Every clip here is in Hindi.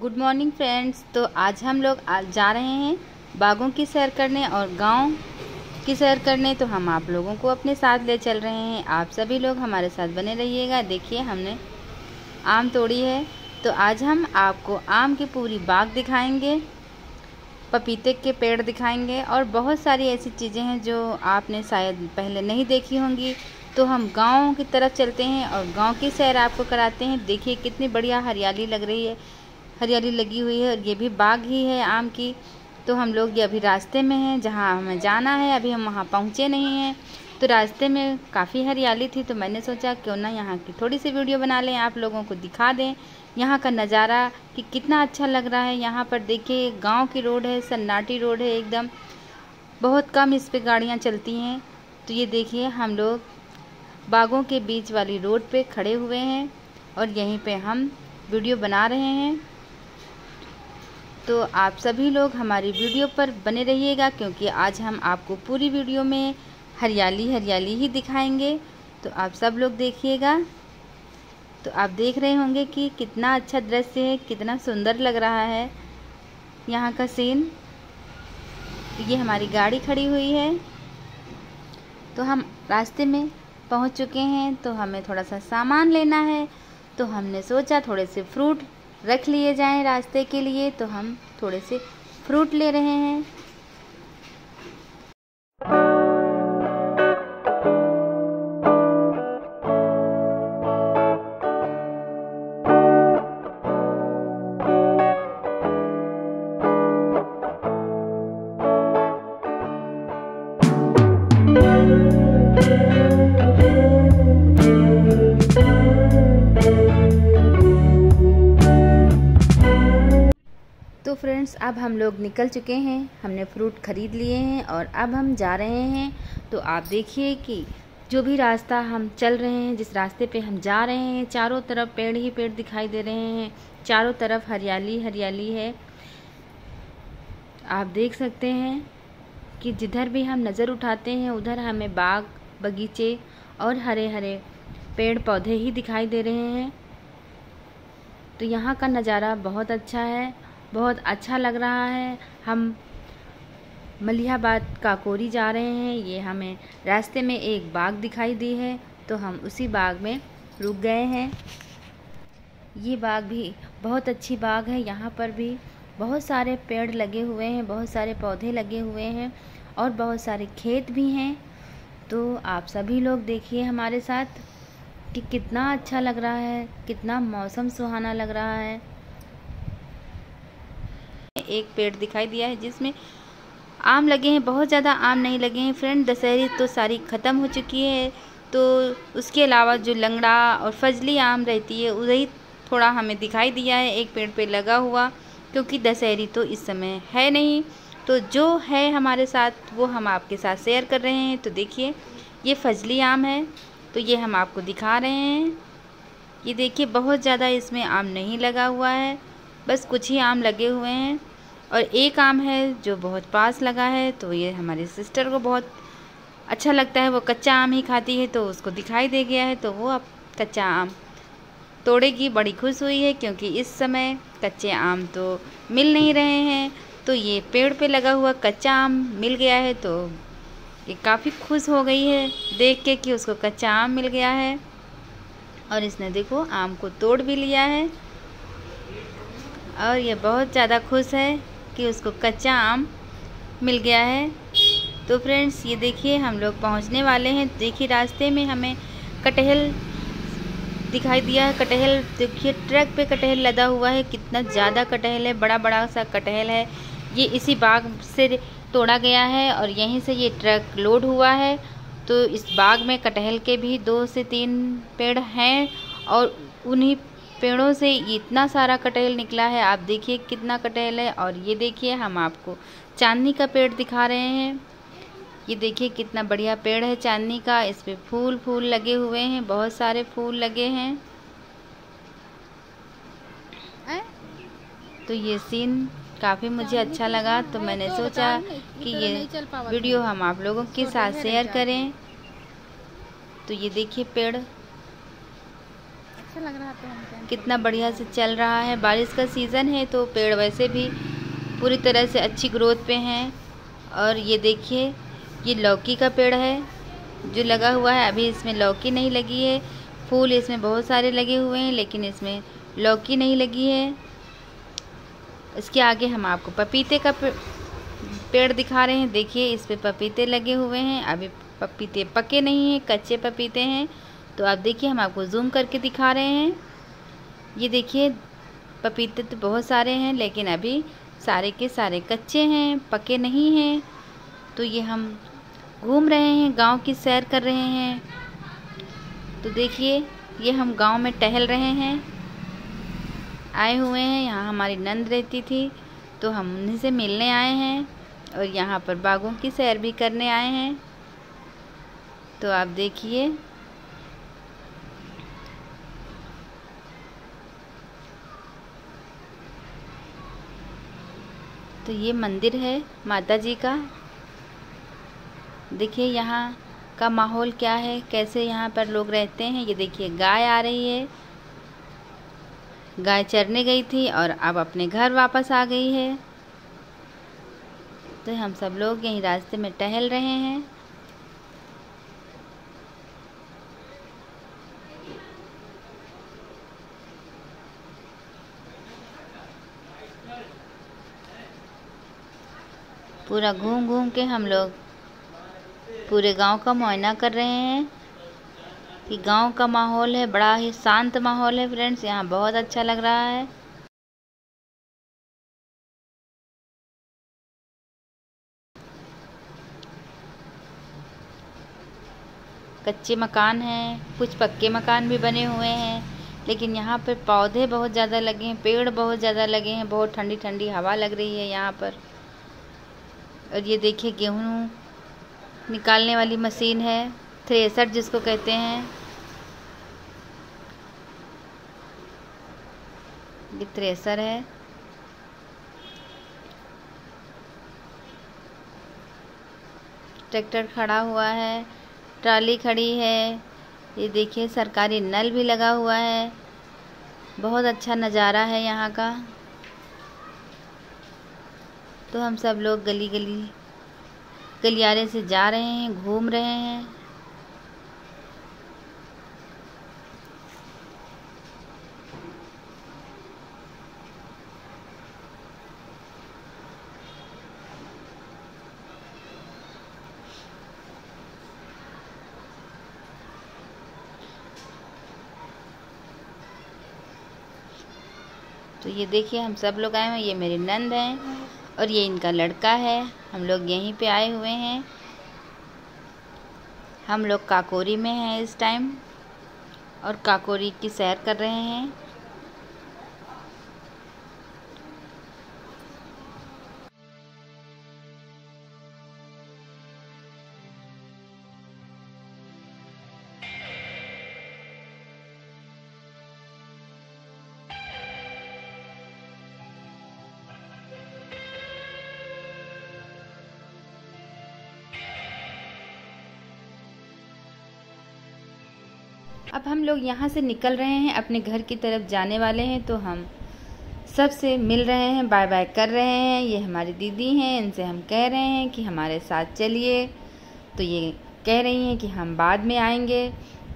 गुड मॉर्निंग फ्रेंड्स तो आज हम लोग जा रहे हैं बागों की सैर करने और गाँव की सैर करने। तो हम आप लोगों को अपने साथ ले चल रहे हैं। आप सभी लोग हमारे साथ बने रहिएगा। देखिए, हमने आम तोड़ी है। तो आज हम आपको आम की पूरी बाग दिखाएँगे, पपीते के पेड़ दिखाएँगे और बहुत सारी ऐसी चीज़ें हैं जो आपने शायद पहले नहीं देखी होंगी। तो हम गाँव की तरफ़ चलते हैं और गाँव की सैर आपको कराते हैं। देखिए, कितनी बढ़िया हरियाली लग रही है। हरियाली लगी हुई है और ये भी बाग ही है आम की। तो हम लोग ये अभी रास्ते में हैं, जहाँ हमें जाना है, अभी हम वहाँ पहुँचे नहीं हैं। तो रास्ते में काफ़ी हरियाली थी तो मैंने सोचा क्यों ना यहाँ की थोड़ी सी वीडियो बना लें, आप लोगों को दिखा दें। यहाँ का नज़ारा कि कितना अच्छा लग रहा है। यहाँ पर देखिए, गाँव की रोड है, सन्नाटी रोड है एकदम। बहुत कम इस पर गाड़ियाँ चलती हैं। तो ये देखिए, हम लोग बागों के बीच वाली रोड पे खड़े हुए हैं और यहीं पे हम वीडियो बना रहे हैं। तो आप सभी लोग हमारी वीडियो पर बने रहिएगा, क्योंकि आज हम आपको पूरी वीडियो में हरियाली हरियाली ही दिखाएँगे। तो आप सब लोग देखिएगा। तो आप देख रहे होंगे कि कितना अच्छा दृश्य है, कितना सुंदर लग रहा है यहाँ का सीन ये हमारी गाड़ी खड़ी हुई है। तो हम रास्ते में पहुँच चुके हैं तो हमें थोड़ा सा सामान लेना है। तो हमने सोचा थोड़े से फ्रूट रख लिए जाएँ रास्ते के लिए तो हम थोड़े से फ्रूट ले रहे हैं। फ्रेंड्स अब हम लोग निकल चुके हैं। हमने फ्रूट ख़रीद लिए हैं और अब हम जा रहे हैं। तो आप देखिए कि जो भी रास्ता हम चल रहे हैं, जिस रास्ते पे हम जा रहे हैं, चारों तरफ़ पेड़ ही पेड़ दिखाई दे रहे हैं। चारों तरफ़ हरियाली हरियाली है। आप देख सकते हैं कि जिधर भी हम नज़र उठाते हैं, उधर हमें बाग, बगीचे और हरे हरे पेड़ पौधे ही दिखाई दे रहे हैं। तो यहाँ का नज़ारा बहुत अच्छा है। बहुत अच्छा लग रहा है। हम मलिहाबाद काकोरी जा रहे हैं। ये हमें रास्ते में एक बाग दिखाई दी है तो हम उसी बाग में रुक गए हैं। ये बाग भी बहुत अच्छी बाग है। यहाँ पर भी बहुत सारे पेड़ लगे हुए हैं, बहुत सारे पौधे लगे हुए हैं और बहुत सारे खेत भी हैं। तो आप सभी लोग देखिए हमारे साथ कि कितना अच्छा लग रहा है, कितना मौसम सुहाना लग रहा है। एक पेड़ दिखाई दिया है जिसमें आम लगे हैं, बहुत ज़्यादा आम नहीं लगे हैं। फ्रेंड, दशहरी तो सारी ख़त्म हो चुकी है। तो उसके अलावा जो लंगड़ा और फजली आम रहती है वही थोड़ा हमें दिखाई दिया है, एक पेड़ पे लगा हुआ, क्योंकि दशहरी तो इस समय है नहीं। तो जो है हमारे साथ, वो हम आपके साथ शेयर कर रहे हैं। तो देखिए, ये फजली आम है तो ये हम आपको दिखा रहे हैं। ये देखिए, बहुत ज़्यादा इसमें आम नहीं लगा हुआ है, बस कुछ ही आम लगे हुए हैं। और एक आम है जो बहुत पास लगा है तो ये हमारी सिस्टर को बहुत अच्छा लगता है। वो कच्चा आम ही खाती है तो उसको दिखाई दे गया है तो वो अब कच्चा आम तोड़ेगी। बड़ी खुश हुई है, क्योंकि इस समय कच्चे आम तो मिल नहीं रहे हैं। तो ये पेड़ पे लगा हुआ कच्चा आम मिल गया है तो ये काफ़ी खुश हो गई है देख के कि उसको कच्चा आम मिल गया है। और इसने देखो, आम को तोड़ भी लिया है। और ये बहुत ज़्यादा खुश है। कि उसको कच्चा आम मिल गया है। तो फ्रेंड्स, ये देखिए, हम लोग पहुँचने वाले हैं। देखिए, रास्ते में हमें कटहल दिखाई दिया है। कटहल, देखिए, ट्रक पे कटहल लदा हुआ है। कितना ज़्यादा कटहल है बड़ा बड़ा सा कटहल है। ये इसी बाग से तोड़ा गया है और यहीं से ये ट्रक लोड हुआ है। तो इस बाग में कटहल के भी दो से तीन पेड़ हैं और उन्हीं पेड़ों से इतना सारा कटहल निकला है आप देखिए कितना कटहल है और ये देखिए हम आपको चांदनी का पेड़ दिखा रहे हैं। ये देखिए कितना बढ़िया पेड़ है चांदनी का इस पर फूल फूल लगे हुए हैं बहुत सारे फूल लगे हैं। तो ये सीन काफ़ी मुझे अच्छा लगा तो मैंने सोचा कि ये वीडियो हम आप लोगों के साथ शेयर करें। तो ये देखिए पेड़ अच्छा लग रहा तो हम कितना बढ़िया से चल रहा है। बारिश का सीज़न है तो पेड़ वैसे भी पूरी तरह से अच्छी ग्रोथ पे हैं। और ये देखिए ये लौकी का पेड़ है जो लगा हुआ है। अभी इसमें लौकी नहीं लगी है। फूल इसमें बहुत सारे लगे हुए हैं लेकिन इसमें लौकी नहीं लगी है। इसके आगे हम आपको पपीते का पेड़ दिखा रहे हैं। देखिए इस पर पपीते लगे हुए हैं। अभी पपीते पके नहीं हैं कच्चे पपीते हैं। तो आप देखिए, हम आपको जूम करके दिखा रहे हैं। ये देखिए, पपीते तो बहुत सारे हैं, लेकिन अभी सारे के सारे कच्चे हैं, पके नहीं हैं। तो ये हम घूम रहे हैं, गाँव की सैर कर रहे हैं। तो देखिए, ये हम गाँव में टहल रहे हैं। आए हुए हैं, यहाँ हमारी नंद रहती थी तो हम उन्हीं से मिलने आए हैं और यहाँ पर बागों की सैर भी करने आए हैं। तो आप देखिए तो ये मंदिर है माता जी का। देखिए यहाँ का माहौल क्या है, कैसे यहाँ पर लोग रहते हैं, ये देखिए, गाय आ रही है। गाय चरने गई थी और अब अपने घर वापस आ गई है। तो हम सब लोग यहीं रास्ते में टहल रहे हैं। पूरा घूम घूम के हम लोग पूरे गाँव का मुआयना कर रहे हैं कि गाँव का माहौल है, बड़ा ही शांत माहौल है फ्रेंड्स। यहाँ बहुत अच्छा लग रहा है। कच्चे मकान हैं, कुछ पक्के मकान भी बने हुए हैं, लेकिन यहाँ पर पौधे बहुत ज़्यादा लगे हैं, पेड़ बहुत ज़्यादा लगे हैं, बहुत ठंडी ठंडी हवा लग रही है यहाँ पर। और ये देखिए गेहूँ निकालने वाली मशीन है, थ्रेसर जिसको कहते हैं। ये थ्रेसर है। ट्रैक्टर खड़ा हुआ है, ट्राली खड़ी है, ये देखिए सरकारी नल भी लगा हुआ है। बहुत अच्छा नज़ारा है यहाँ का। तो हम सब लोग गली गली, गलियारे से जा रहे हैं, घूम रहे हैं। तो ये देखिए, हम सब लोग आए हैं, ये मेरी नंद हैं। और ये इनका लड़का है। हम लोग यहीं पे आए हुए हैं। हम लोग काकोरी में हैं इस टाइम और काकोरी की सैर कर रहे हैं। अब हम लोग यहाँ से निकल रहे हैं, अपने घर की तरफ़ जाने वाले हैं तो हम सबसे मिल रहे हैं बाय बाय कर रहे हैं, ये हमारी दीदी हैं, इनसे हम कह रहे हैं कि हमारे साथ चलिए। तो ये कह रही हैं कि हम बाद में आएँगे।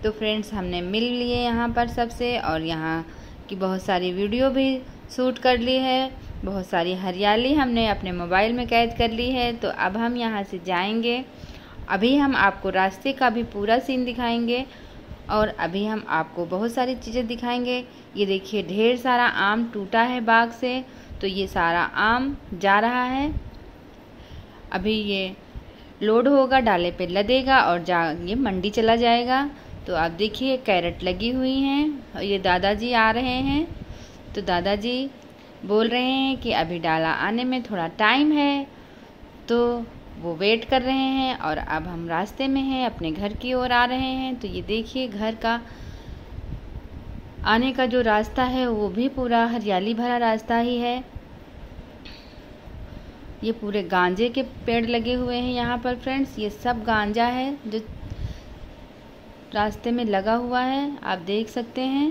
तो फ्रेंड्स, हमने मिल लिए यहाँ पर सबसे, और यहाँ की बहुत सारी वीडियो भी शूट कर ली है। बहुत सारी हरियाली हमने अपने मोबाइल में कैद कर ली है। तो अब हम यहाँ से जाएँगे। अभी हम आपको रास्ते का भी पूरा सीन दिखाएँगे। और अभी हम आपको बहुत सारी चीज़ें दिखाएँगे। ये देखिए, ढेर सारा आम टूटा है बाग से तो ये सारा आम जा रहा है। अभी ये लोड होगा, डाले पे लदेगा और जा, ये मंडी चला जाएगा। तो आप देखिए, कैरेट लगी हुई हैं और ये दादाजी आ रहे हैं। तो दादाजी बोल रहे हैं कि अभी डाला आने में थोड़ा टाइम है। तो वो वेट कर रहे हैं और अब हम रास्ते में हैं, अपने घर की ओर आ रहे हैं। तो ये देखिए, घर का आने का जो रास्ता है, वो भी पूरा हरियाली भरा रास्ता ही है। ये पूरे गांजे के पेड़ लगे हुए हैं यहाँ पर, फ्रेंड्स। ये सब गांजा है जो रास्ते में लगा हुआ है। आप देख सकते हैं।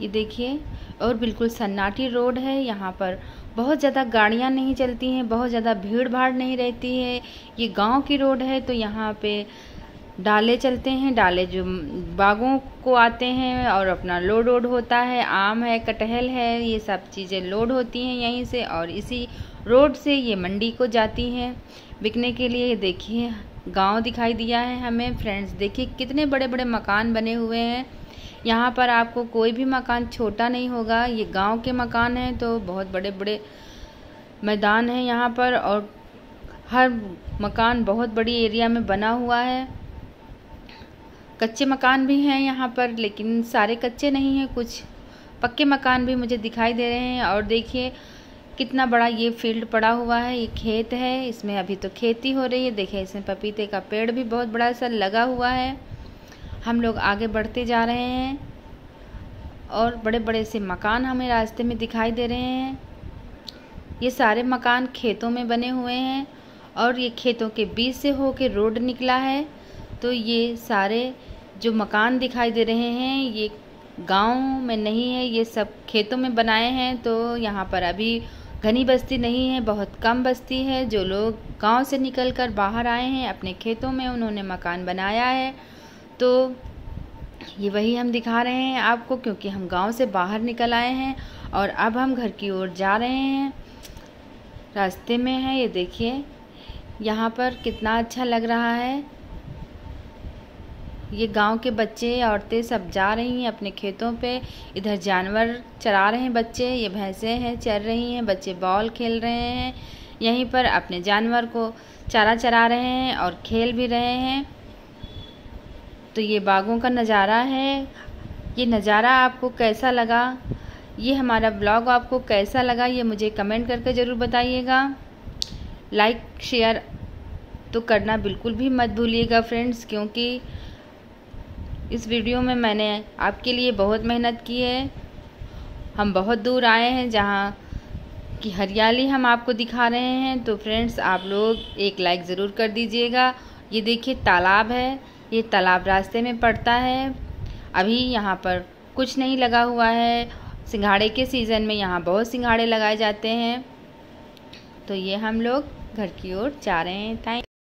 ये देखिए, और बिल्कुल सन्नाटी रोड है यहाँ पर। बहुत ज़्यादा गाड़ियाँ नहीं चलती हैं, बहुत ज़्यादा भीड़ भाड़ नहीं रहती है। ये गाँव की रोड है तो यहाँ पे डाले चलते हैं, डाले जो बागों को आते हैं और अपना लोड वोड होता है, आम है, कटहल है, ये सब चीज़ें लोड होती हैं यहीं से और इसी रोड से ये मंडी को जाती हैं। बिकने के लिए देखिए, गाँव दिखाई दिया है हमें, फ्रेंड्स देखिए कितने बड़े बड़े मकान बने हुए हैं। यहाँ पर आपको कोई भी मकान छोटा नहीं होगा। ये गाँव के मकान हैं तो बहुत बड़े बड़े मैदान हैं यहाँ पर और हर मकान बहुत बड़ी एरिया में बना हुआ है। कच्चे मकान भी हैं यहाँ पर, लेकिन सारे कच्चे नहीं हैं। कुछ पक्के मकान भी मुझे दिखाई दे रहे हैं और देखिए कितना बड़ा ये फ़ील्ड पड़ा हुआ है। ये खेत है, इसमें अभी तो खेती हो रही है। देखिए, इसमें पपीते का पेड़ भी बहुत बड़ा सा लगा हुआ है। हम लोग आगे बढ़ते जा रहे हैं और बड़े बड़े से मकान हमें रास्ते में दिखाई दे रहे हैं। ये सारे मकान खेतों में बने हुए हैं और ये खेतों के बीच से होके रोड निकला है। तो ये सारे जो मकान दिखाई दे रहे हैं, ये गाँव में नहीं है, ये सब खेतों में बनाए हैं। तो यहाँ पर अभी घनी बस्ती नहीं है, बहुत कम बस्ती है। जो लोग गाँव से निकलकर बाहर आए हैं, अपने खेतों में उन्होंने मकान बनाया है। तो ये वही हम दिखा रहे हैं आपको, क्योंकि हम गाँव से बाहर निकल आए हैं और अब हम घर की ओर जा रहे हैं। रास्ते में है, ये देखिए। यहाँ पर कितना अच्छा लग रहा है। ये गाँव के बच्चे, औरतें सब जा रही हैं अपने खेतों पे। इधर जानवर चरा रहे हैं बच्चे, ये भैंसें हैं, चर रही हैं, बच्चे बॉल खेल रहे हैं। यहीं पर अपने जानवर को चारा चरा रहे हैं और खेल भी रहे हैं। तो ये बागों का नज़ारा है। ये नज़ारा आपको कैसा लगा? ये हमारा ब्लॉग आपको कैसा लगा? ये मुझे कमेंट करके ज़रूर बताइएगा। लाइक, शेयर तो करना बिल्कुल भी मत भूलिएगा फ्रेंड्स, क्योंकि इस वीडियो में मैंने आपके लिए बहुत मेहनत की है। हम बहुत दूर आए हैं जहाँ की हरियाली हम आपको दिखा रहे हैं। तो फ्रेंड्स, आप लोग एक लाइक ज़रूर कर दीजिएगा। ये देखिए, तालाब है। ये तालाब रास्ते में पड़ता है। अभी यहाँ पर कुछ नहीं लगा हुआ है। सिंघाड़े के सीज़न में यहाँ बहुत सिंघाड़े लगाए जाते हैं। तो ये हम लोग घर की ओर जा रहे हैं। थैंक